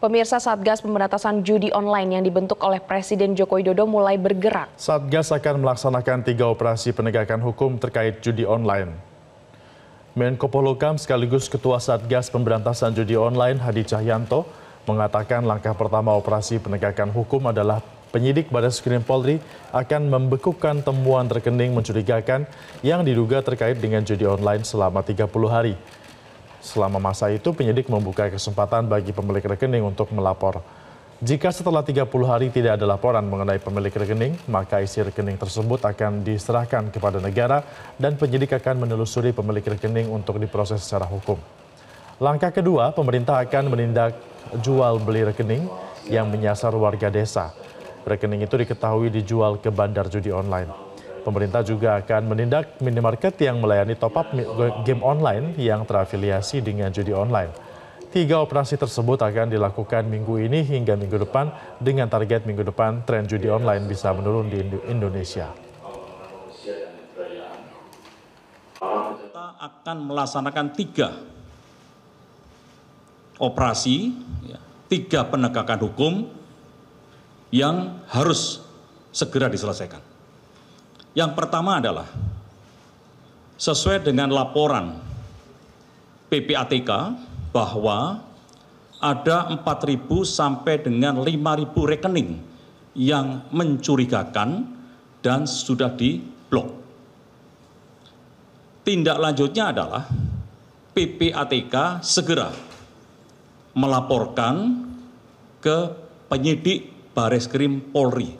Pemirsa Satgas Pemberantasan Judi Online yang dibentuk oleh Presiden Joko Widodo mulai bergerak. Satgas akan melaksanakan tiga operasi penegakan hukum terkait judi online. Menko Polhukam sekaligus Ketua Satgas Pemberantasan Judi Online Hadi Cahyanto mengatakan langkah pertama operasi penegakan hukum adalah penyidik Baris Krim Polri akan membekukan temuan rekening mencurigakan yang diduga terkait dengan judi online selama 30 hari. Selama masa itu, penyidik membuka kesempatan bagi pemilik rekening untuk melapor. Jika setelah 30 hari tidak ada laporan mengenai pemilik rekening, maka isi rekening tersebut akan diserahkan kepada negara dan penyidik akan menelusuri pemilik rekening untuk diproses secara hukum. Langkah kedua, pemerintah akan menindak jual beli rekening yang menyasar warga desa. Rekening itu diketahui dijual ke bandar judi online. Pemerintah juga akan menindak minimarket yang melayani top-up game online yang terafiliasi dengan judi online. Tiga operasi tersebut akan dilakukan minggu ini hingga minggu depan dengan target minggu depan tren judi online bisa menurun di Indonesia. Kita akan melaksanakan tiga operasi, ya, tiga penegakan hukum yang harus segera diselesaikan. Yang pertama adalah sesuai dengan laporan PPATK bahwa ada 4.000 sampai dengan 5.000 rekening yang mencurigakan dan sudah diblok. Tindak lanjutnya adalah PPATK segera melaporkan ke penyidik Baris Krim Polri